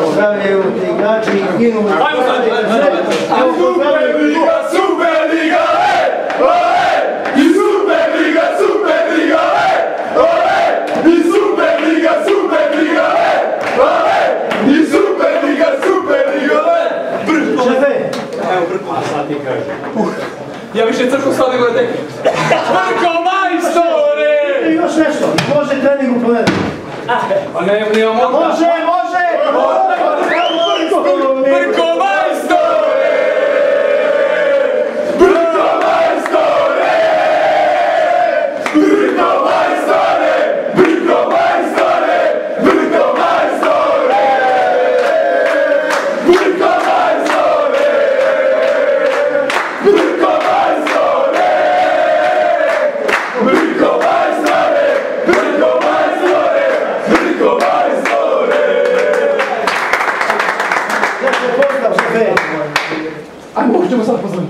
Pozdravljaju te igrači i ginu. Ajmo sad! Superliga, Superliga, e! Ole! I Superliga, Superliga, e! Ole! I Superliga, Superliga, e! Ole! Superliga, Superliga, e! Evo Brko, sad ti kažem. Ja više crku sad nego da. ثاني جوفان أحلى أنا يا ابني يا مرة 아니, 뭐, 좀 써보세요.